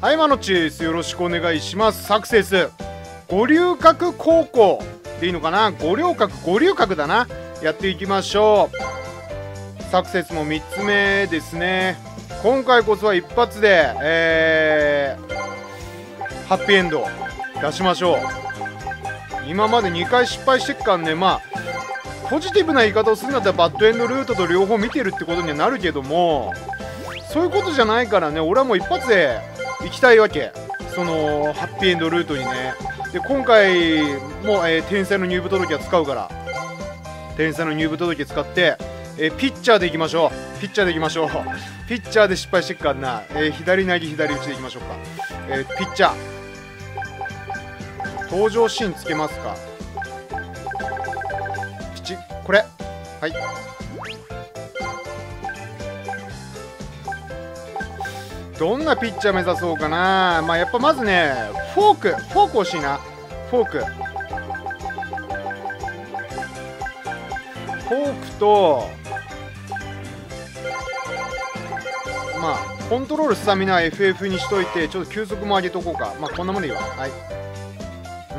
はいマノチですよろしくお願いします。サクセス。五稜郭高校でいいのかな？五稜郭？五稜郭だな。やっていきましょう。サクセスも3つ目ですね。今回こそは一発でえー、ハッピーエンド出しましょう。今まで2回失敗してっからね。まあポジティブな言い方をするんだったらバッドエンドルートと両方見てるってことにはなるけどもそういうことじゃないからね。俺はもう一発で行きたいわけ。そのハッピーエンドルートにね。で今回も、えー、天才の入部届は使うから。天才の入部届使って、えー、ピッチャーでいきましょう。ピッチャーでいきましょう。ピッチャーで失敗してっからな、えー、左投げ左打ちでいきましょうか、えピッチャー。登場シーンつけますか。これ。はい。どんなピッチャー目指そうかな。まあやっぱまずねフォーク。フォーク欲しいな。フォーク。フォークとまあコントロールスタミナ FF にしといてちょっと球速も上げとこうか。まあこんなもんでいいわ。はい。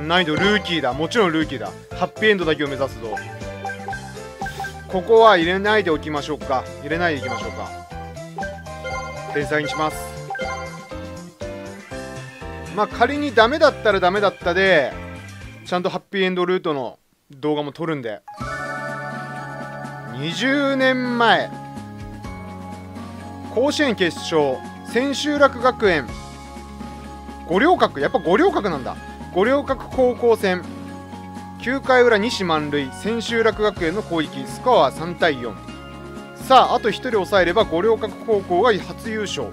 難易度ルーキーだ。もちろんルーキーだ。ハッピーエンドだけを目指すぞ。ここは入れないでおきましょうか。入れないでいきましょうか。天才にします。まあ仮にダメだったらダメだったでちゃんとハッピーエンドルートの動画も撮るんで。20年前甲子園決勝千秋楽学園。五稜郭やっぱ五稜郭なんだ。五稜郭高校戦。9回裏西満塁千秋楽学園の攻撃スコアは3対4さああと1人抑えれば五稜郭高校が初優勝。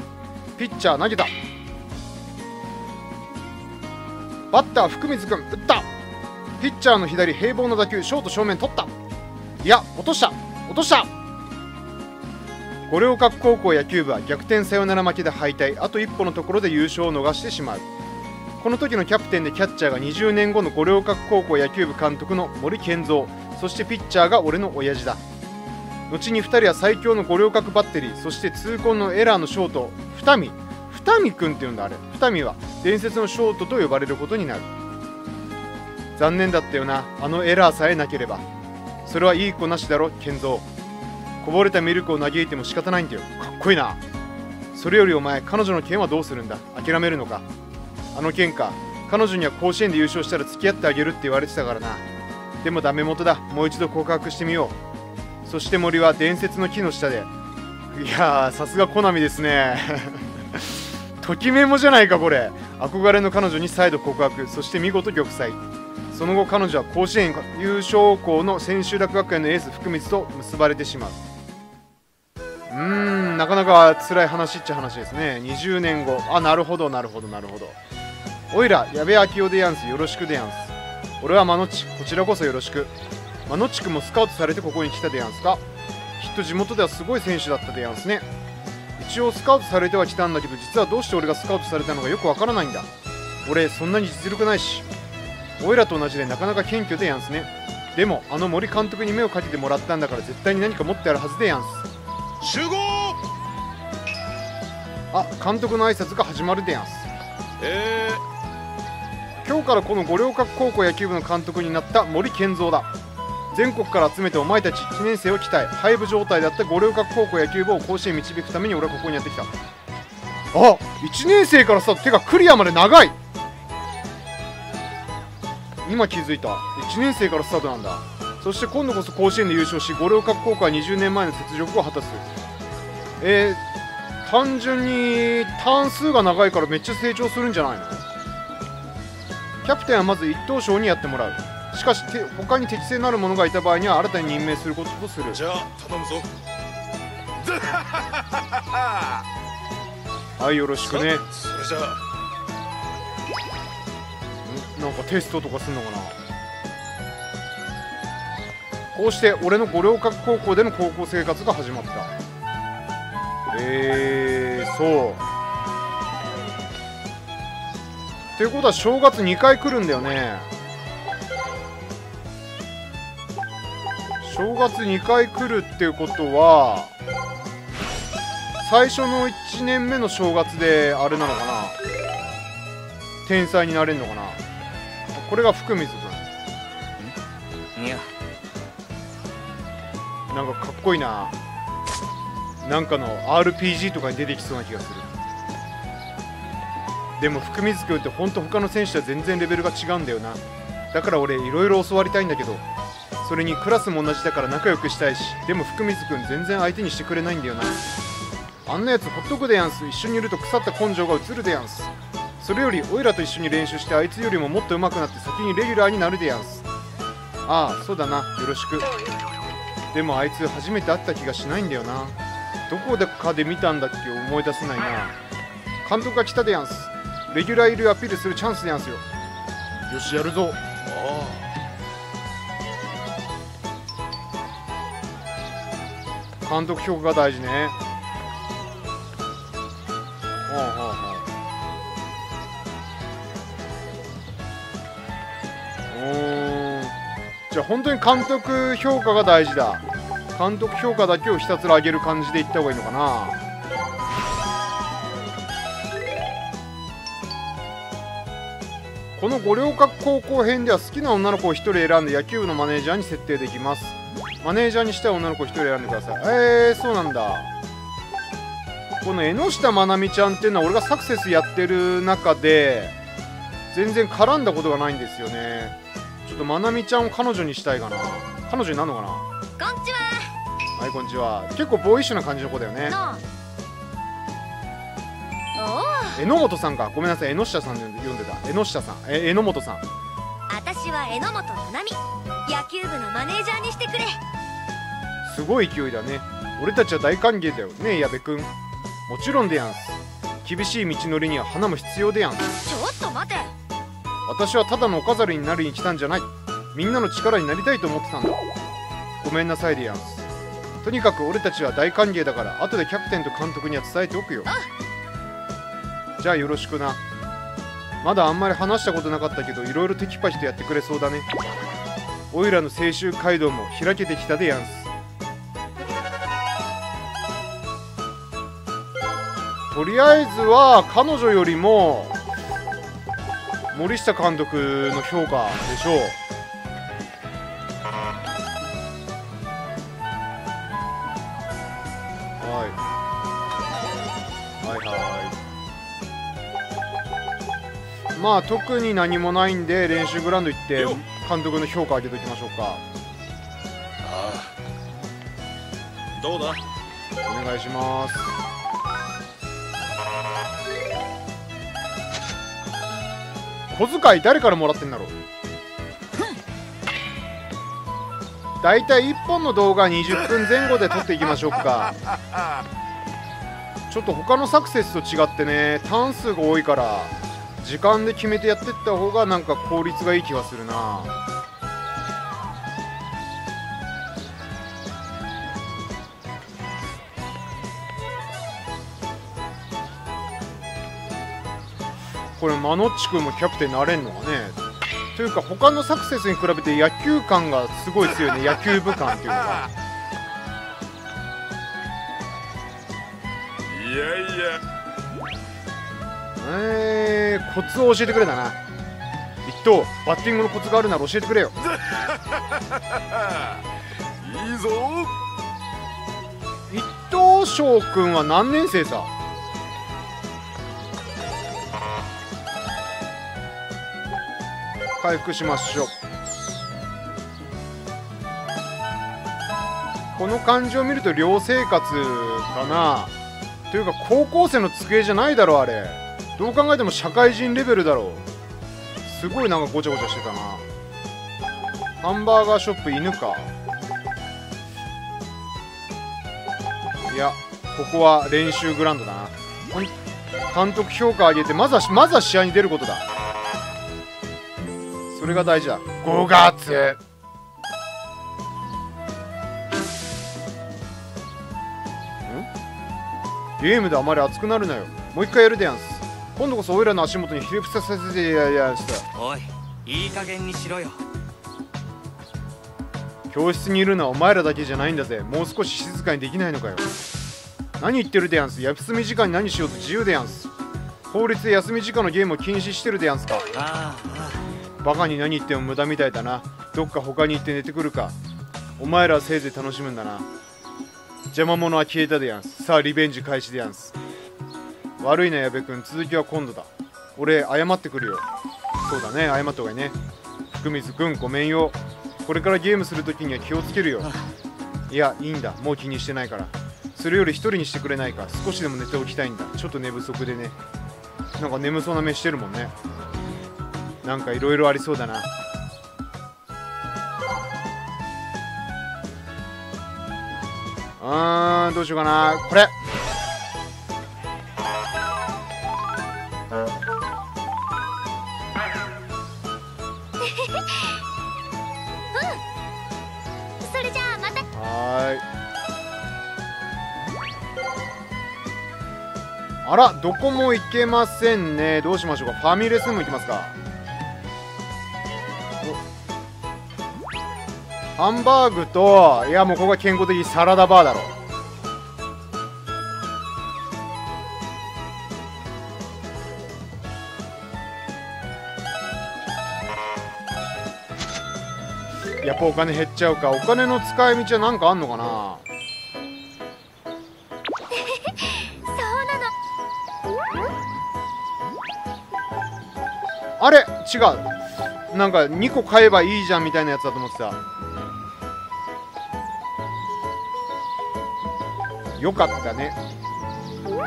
ピッチャー投げたバッター福水君打った。ピッチャーの左平凡な打球ショート正面取った。いや落とした。落とした。五稜郭高校野球部は逆転サヨナラ負けで敗退。あと一歩のところで優勝を逃してしまう。この時のキャプテンでキャッチャーが20年後の五稜郭高校野球部監督の森健三。そしてピッチャーが俺の親父だ。後に2人は最強の五稜郭バッテリーそして痛恨のエラーのショート二見。二見君っていうんだあれ。二見は伝説のショートと呼ばれることになる。残念だったよなあのエラーさえなければ。それはいい子なしだろ健三。こぼれたミルクを嘆いても仕方ないんだよ。かっこいいな。それよりお前彼女の件はどうするんだ？諦めるのか？あの件か。彼女には甲子園で優勝したら付き合ってあげるって言われてたからな。でもダメ元だ。もう一度告白してみよう。そして森は伝説の木の下で。いやーさすがコナミですね。ときメモじゃないかこれ。憧れの彼女に再度告白。そして見事玉砕。その後彼女は甲子園優勝校の千秋楽学園のエース福光と結ばれてしまう。うーんなかなか辛い話っちゃ話ですね。20年後。あなるほどなるほどなるほど。おいら矢部明夫でやんす。よろしくでやんす。俺はマノッチこちらこそよろしく。マノッチ君もスカウトされてここに来たでやんすか。きっと地元ではすごい選手だったでやんすね。一応スカウトされては来たんだけど実はどうして俺がスカウトされたのかよくわからないんだ。俺そんなに実力ないし。おいらと同じでなかなか謙虚でやんすね。でもあの森監督に目をかけてもらったんだから絶対に何か持ってあるはずでやんす。集合!あ監督の挨拶が始まるでやんす。え今日からこの五稜郭高校野球部の監督になった森健三だ全国から集めてお前たち1年生を鍛え廃部状態だった五稜郭高校野球部を甲子園導くために俺はここにやってきた。あ1年生からさ手がクリアまで長い。今気づいた。1年生からスタートなんだ。そして今度こそ甲子園で優勝し五稜郭高校は20年前の雪辱を果たす。えー、単純にターン数が長いからめっちゃ成長するんじゃないの？キャプテンはまず一等賞にやってもらう。しかし他に適正なる者がいた場合には新たに任命することとする。じゃあ頼むぞ。はいよろしくね。それじゃあ。なんかテストとかすんのかな？こうして俺の五稜郭高校での高校生活が始まった。えー、そう。っていうことは正月2回来るんだよね正月2回来るっていうことは最初の1年目の正月であれなのかな？天才になれるのかな？これが福水君いや。なんかかっこいいな。なんかの RPG とかに出てきそうな気がする。でも福水君ってほんと他の選手とは全然レベルが違うんだよな。だから俺いろいろ教わりたいんだけどそれにクラスも同じだから仲良くしたいしでも福水君全然相手にしてくれないんだよな。あんなやつほっとくでやんす。一緒にいると腐った根性が映るでやんす。それよりオイラと一緒に練習してあいつよりももっと上手くなって先にレギュラーになるでやんす。ああそうだな。よろしく。でもあいつ初めて会った気がしないんだよな。どこでかで見たんだっけ思い出せないな。監督が来たでやんす。レギュラー入りアピールするチャンスでやんすよ。よしやるぞ。ああ。監督評価が大事ね。うほうほう。おー。じゃあ本当に監督評価が大事だ。監督評価だけをひたすら上げる感じでいった方がいいのかな。この五稜郭高校編では好きな女の子を1人選んで野球部のマネージャーに設定できます。マネージャーにしたい女の子1人選んでください。えー、そうなんだ。この江ノ下まなみちゃんっていうのは俺がサクセスやってる中で全然絡んだことがないんですよね。ちょっとまなみちゃんを彼女にしたいかな。彼女になるのかな？こんにちは。はいこんにちは。結構ボーイッシュな感じの子だよね。榎本さんか。ごめんなさい。江ノ下さんで読んでた。江ノ下さん。え榎本さん。お私は榎本七海。野球部のマネージャーにしてくれ。すごい勢いだね。俺たちは大歓迎だよねえ矢部くん。もちろんでやんす。厳しい道のりには花も必要でやんす。ちょっと待て。私はただのお飾りになりに来たんじゃない。みんなの力になりたいと思ってたんだ。ごめんなさいでやんす。とにかく俺たちは大歓迎だから後でキャプテンと監督には伝えておくよ。じゃあよろしくなまだあんまり話したことなかったけどいろいろテキパキとやってくれそうだね。おいらの青春街道も開けてきたでやんす。とりあえずは彼女よりも森下監督の評価でしょう。まあ特に何もないんで練習グラウンド行って監督の評価上げておきましょうか。ああ。どうだ？お願いします。小遣い誰からもらってんだろう？だいたい1本の動画20分前後で撮っていきましょうか。ちょっと他のサクセスと違ってねターン数が多いから時間で決めてやってった方がなんか効率がいい気がするな。これマノッチ君もキャプテンになれんのかね。というか他のサクセスに比べて野球感がすごい強いね。野球部感っていうのが。いやいや。えー、コツを教えてくれだな。一等バッティングのコツがあるなら教えてくれよ。いいぞ。一等翔君は何年生さ？回復しましょう。この感じを見ると寮生活かな。というか高校生の机じゃないだろあれどう考えても社会人レベルだろう。すごいなんかごちゃごちゃしてたな。ハンバーガーショップ犬か。いやここは練習グラウンドだな。監督評価上げてまずはまずは試合に出ることだ。それが大事だ。5月。ゲームであまり熱くなるなよ。もう一回やるでやんす。今度こそオイラの足元にひれ伏させてややんすおいいい加減にしろよ。教室にいるのはお前らだけじゃないんだぜ。もう少し静かにできないのかよ。何言ってるでやんす。休み時間に何しようと自由でやんす。法律で休み時間のゲームを禁止してるでやんすか。バカに何言っても無駄みたいだな。どっか他に行って寝てくるか。お前らはせいぜい楽しむんだな。邪魔者は消えたでやんす。さあリベンジ開始でやんす悪いな矢部君。続きは今度だ。俺謝ってくるよ。そうだね謝った方がいいね。福水君ごめんよ。これからゲームするときには気をつけるよ。いやいいんだ。もう気にしてないから。それより一人にしてくれないか。少しでも寝ておきたいんだ。ちょっと寝不足でね。なんか眠そうな目してるもんね。なんかいろいろありそうだな。うーんどうしようかな。これらどこも行けませんね。どうしましょうか。ファミレスも行きますか。ハンバーグといやもうここが健康的サラダバーだろやっぱお金減っちゃうか。お金の使い道は何かあんのかな。あれ？違う。なんか2個買えばいいじゃんみたいなやつだと思ってた。よかったね。いやー。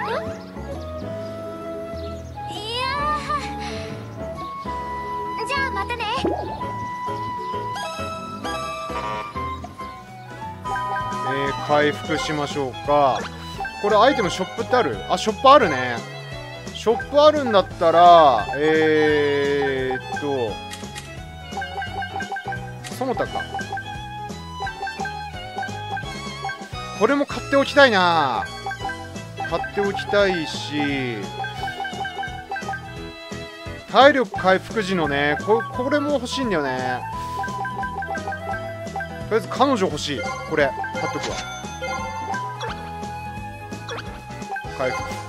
じゃあまたね。えー、回復しましょうか。これアイテムショップってある？あショップあるねショップあるんだったらえー、っとその他か。これも買っておきたいな。買っておきたいし体力回復時のねここれも欲しいんだよね。とりあえず彼女欲しい。これ買っとくわ。回復。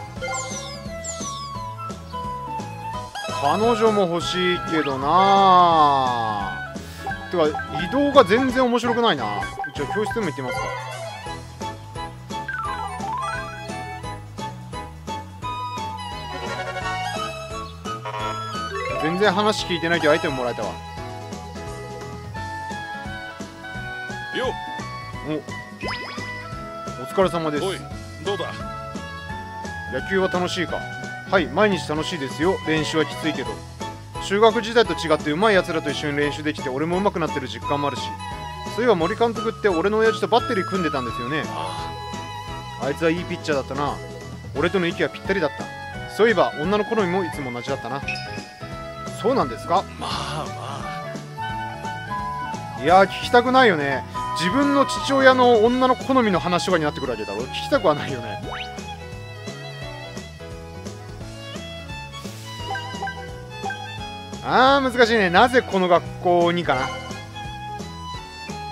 彼女も欲しいけどな。てか移動が全然面白くないな。一応教室でも行ってみますか。全然話聞いてないけどアイテムもらえたわ。よお疲れ様です。おいどうだ？野球は楽しいか？はい毎日楽しいですよ。練習はきついけど。中学時代と違って上手いやつらと一緒に練習できて俺も上手くなってる実感もあるし。そういえば森監督って俺の親父とバッテリー組んでたんですよね。ああいつはいいピッチャーだったな。俺との息はぴったりだった。そういえば女の好みもいつも同じだったな。そうなんですか？まあまいやー聞きたくないよね。自分の父親の女の好みの話とかになってくるわけだろ。聞きたくはないよねあー難しいね。なぜこの学校にかな？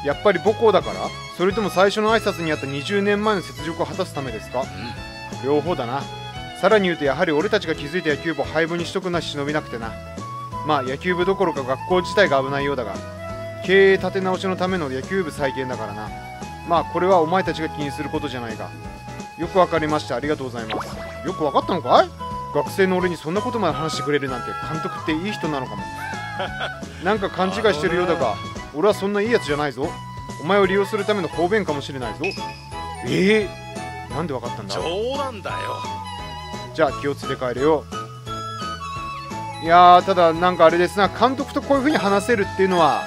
やっぱり母校だから？それとも最初の挨拶にあった20年前の雪辱を果たすためですか？両方だな。さらに言うとやはり俺たちが築いた野球部を廃部にしとくなし忍びなくてな。まあ野球部どころか学校自体が危ないようだが経営立て直しのための野球部再建だからな。まあこれはお前たちが気にすることじゃないが。よくわかりました。ありがとうございます。よくわかったのかい？学生の俺にそんなことまで話してくれるなんて監督っていい人なのかも。なんか勘違いしてるようだが俺はそんないいやつじゃないぞ。お前を利用するための方便かもしれないぞええなんでわかったんあだ？冗談だよ。じゃあ気をつけて帰れよ。いやーただなんかあれですな。監督とこういう風に話せるっていうのは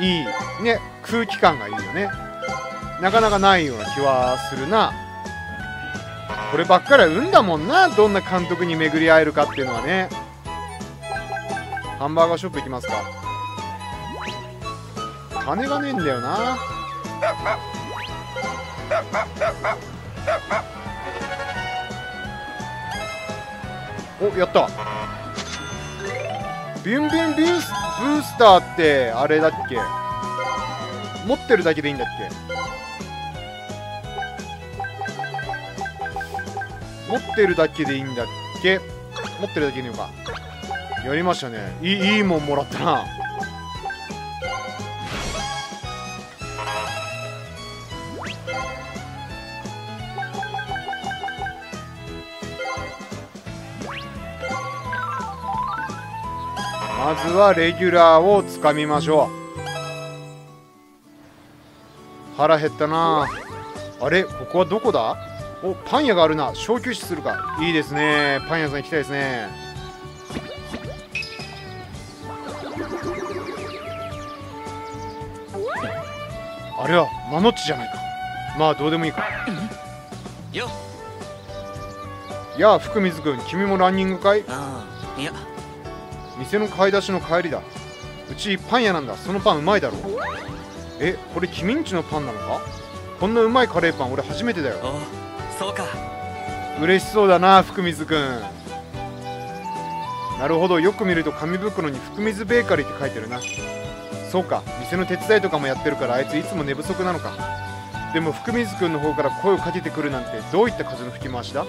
いい。ね。空気感がいいよね。なかなかないような気はするなこればっかりは運だもんな。どんな監督に巡り会えるかっていうのはね。ハンバーガーショップ行きますか。金がねえんだよな。おやった。ビュンビュンビュンスブースターってあれだっけ。持ってるだけでいいんだっけ。持ってるだけでいいんだっけ？持ってるだけいいのか。やりましたね。いいいいもんもらったな。まずはレギュラーをつかみましょう。腹減ったな。あれ？ここはどこだ？おパン屋があるな。小休止するか。いいですね。パン屋さん行きたいですね。あれはマノッチじゃないか。まあどうでもいいか。よ。やあ福水君君もランニングかい？ああいや。店の買い出しの帰りだ。うちパン屋なんだ。そのパンうまいだろ。えこれ君んちのパンなのか？こんなうまいカレーパン俺初めてだよ嬉しそうだな福水くんなるほどよく見ると紙袋に福水ベーカリーって書いてるな。そうか店の手伝いとかもやってるからあいついつも寝不足なのか。でも福水くんの方から声をかけてくるなんてどういった風の吹き回しだ？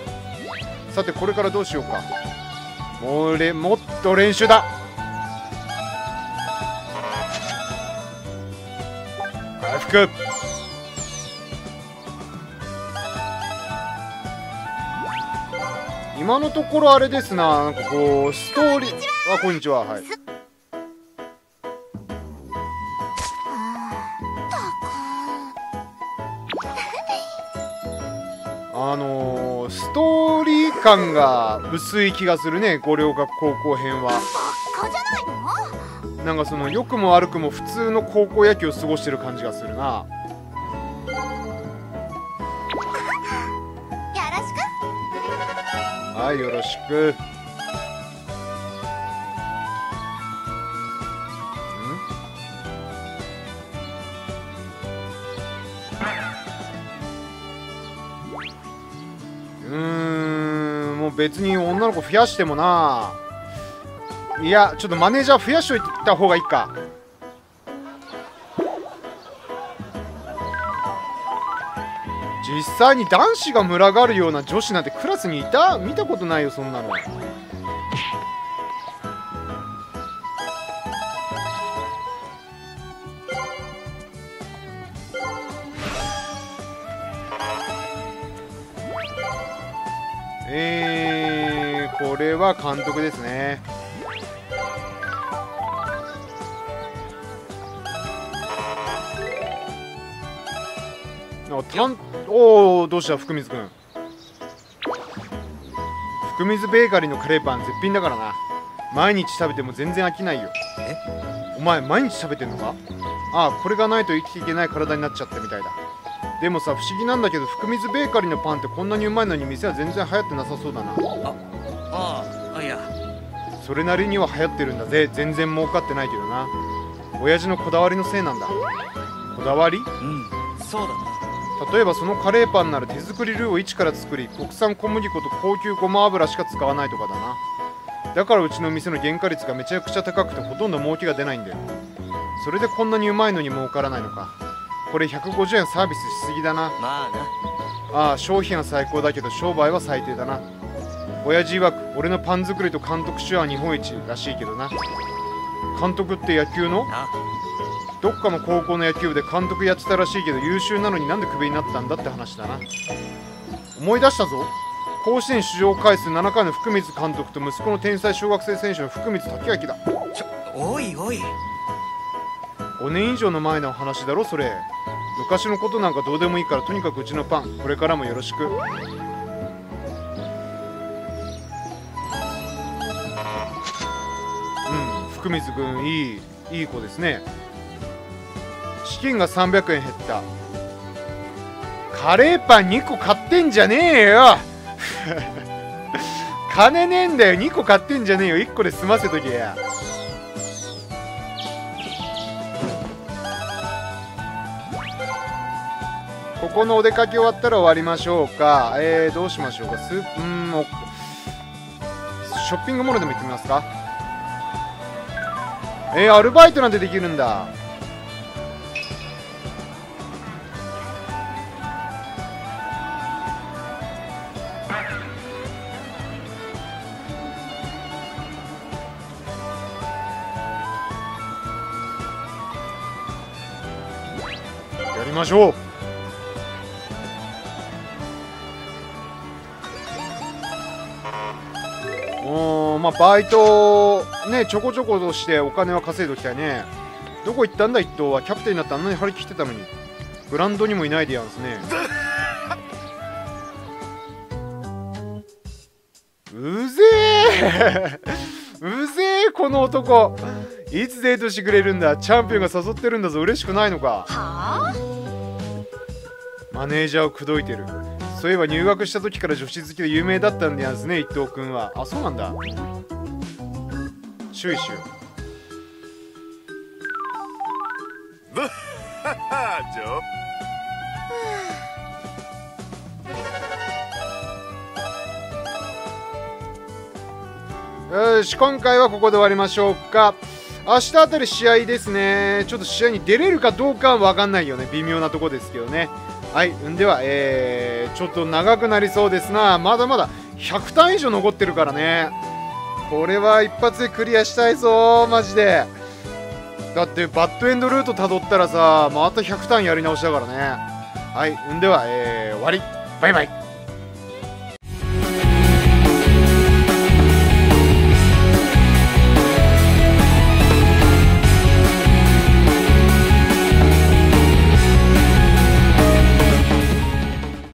さてこれからどうしようか。もうれもっと練習だ。回復今のところあれですな。なんかこうストーリー。あこんにちは。はい。あのー、ストーリー感が薄い気がするね。五稜郭高校編は。バカじゃないの？なんかその良くも悪くも普通の高校野球を過ごしてる感じがするなはいよろしく。うん。もう別に女の子増やしてもな。いやちょっとマネージャー増やしといた方がいいか。実際に男子が群がるような女子なんてクラスにいた？見たことないよそんなの。えー、これは監督ですね。あたんおおどうした？福水くん。福水ベーカリーのカレーパン絶品だからな。毎日食べても全然飽きないよ。え？お前毎日食べてんのか？ああこれがないと生きていけない体になっちゃったみたいだ。でもさ不思議なんだけど福水ベーカリーのパンってこんなにうまいのに店は全然流行ってなさそうだな。ああいや。それなりには流行ってるんだぜ。全然儲かってないけどな。親父のこだわりのせいなんだ。こだわり？うんそうだな例えばそのカレーパンなら手作りルーを一から作り国産小麦粉と高級ごま油しか使わないとかだな。だからうちの店の原価率がめちゃくちゃ高くてほとんど儲けが出ないんだよ。それでこんなにうまいのに儲からないのか。これ150円サービスしすぎだな。まあな。ああ商品は最高だけど商売は最低だな。親父曰く俺のパン作りと監督手話は日本一らしいけどな。監督って野球の？あどっかの高校の野球部で監督やってたらしいけど優秀なのになんでクビになったんだって話だな。思い出したぞ。甲子園出場回数7回の福光監督と息子の天才小学生選手の福光武明だ。ちょおいおい。5年以上の前の話だろそれ。昔のことなんかどうでもいいからとにかくうちのパンこれからもよろしく。うん福光君いいいい子ですね資金が300円減った。カレーパン2個買ってんじゃねえよ。金ねえんだよ。2個買ってんじゃねえよ。1個で済ませとけやここのお出かけ終わったら終わりましょうか。えー、どうしましょうか。スープうんショッピングモールでも行ってみますか。えー、アルバイトなんてできるんだ。しょう。おまあバイトねちょこちょことしてお金は稼いでおきたいね。どこ行ったんだ一等は。キャプテンになってあんなに張り切ってたのに。ブランドにもいないでやんすね。うぜえうぜえこの男。いつデートしてくれるんだ。チャンピオンが誘ってるんだぞ。嬉しくないのか。はあ？マネージャーを口説いてる。そういえば入学した時から女子好きで有名だったんでやんすね伊藤君は。あそうなんだ。注意しよはあジョうよし今回はここで終わりましょうか明日あたり試合ですねちょっと試合に出れるかどうかは分かんないよね微妙なとこですけどねはいんではえー、ちょっと長くなりそうですな。まだまだ100ターン以上残ってるからね。これは一発でクリアしたいぞマジで。だってバッドエンドルート辿ったらさまた100ターンやり直しだからね。はいんではえー、終わり。バイバイ。